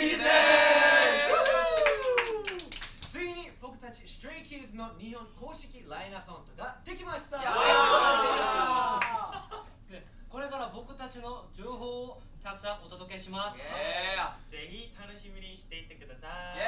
イキーズですついに僕たちストレイキーズの日本公式 LINE アカウントができました。これから僕たちの情報をたくさんお届けします。ぜひ楽しみにしていてください。